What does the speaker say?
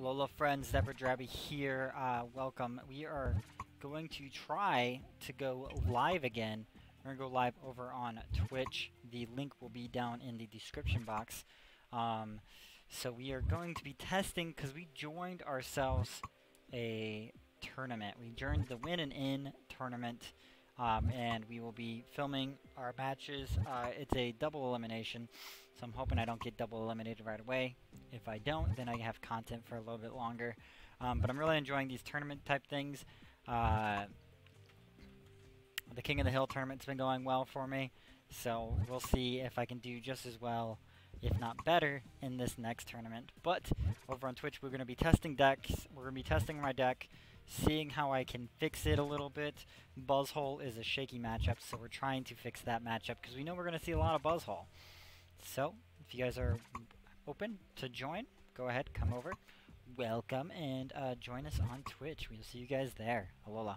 Alola friends, DapperDraby here. Uh, welcome. We are going to try to go live again. We're going to go live over on Twitch. The link will be down in the description box. Um, so we are going to be testing because we joined ourselves a tournament. We joined the Win and In tournament. Um, and we will be filming our matches. Uh, it's a double elimination, so I'm hoping I don't get double eliminated right away. If I don't, then I have content for a little bit longer. Um, but I'm really enjoying these tournament type things. Uh, the King of the Hill tournament's been going well for me, so we'll see if I can do just as well, if not better, in this next tournament. But over on Twitch, we're going to be testing decks. We're going to be testing my deck seeing how I can fix it a little bit. Buzzwole is a shaky matchup, so we're trying to fix that matchup because we know we're going to see a lot of Buzzwole. So, if you guys are open to join, go ahead, come over. Welcome, and uh, join us on Twitch. We'll see you guys there. Alola.